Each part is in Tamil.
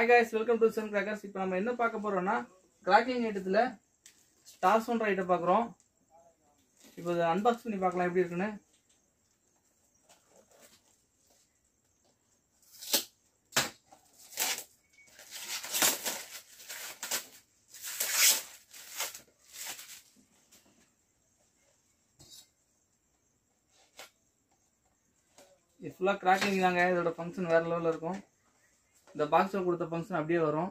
Hi guys welcome to Sun crackers இப்போ நம்ம என்ன பார்க்க போறோம்னா கிராக்கிங் ஐட்டத்தில் ஸ்டார் ஒன்ற ஐட்டம் பார்க்குறோம். இப்போ இதை அன்பாக்ஸ் பண்ணி பார்க்கலாம் எப்படி இருக்குன்னு. இது ஃபுல்லாக கிராக்கிங் தாங்க. இதோட ஃபங்க்ஷன் வேறு லெவலில் இருக்கும். இந்த பாக்ஸில் கொடுத்த ஃபங்க்ஷன் அப்படியே வரும்.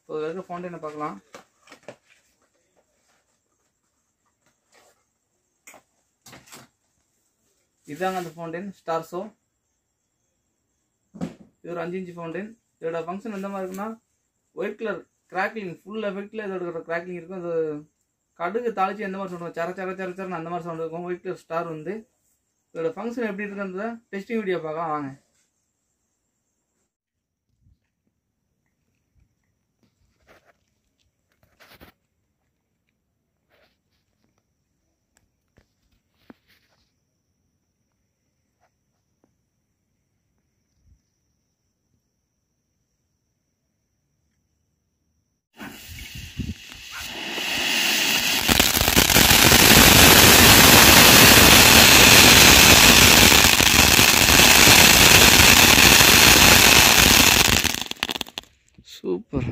இப்போ இதில் இருக்க ஃபவுண்டைனை பார்க்கலாம். இதாங்க அந்த ஃபவுண்டைன் ஸ்டார்ஸோ இது ஒரு அஞ்சு இன்ச்சு ஃபவுண்டைன் இதோட ஃபங்க்ஷன் எந்த மாதிரி இருக்குன்னா ஒயிட் கலர் கிராக்லிங் ஃபுல் எஃபெக்டில் இதோட கிராக்லிங் இருக்கும். இது கடுகு தாளிச்சு எந்த மாதிரி சவுண்ட் சர சர சர சரன்னு அந்த மாதிரி சவுண்ட் இருக்கும். ஒயிட் கலர் ஸ்டார் வந்து. இதோட ஃபங்க்ஷன் எப்படி இருக்குன்றத டெஸ்டிங் வீடியோ பார்க்கலாம். வாங்க. Super.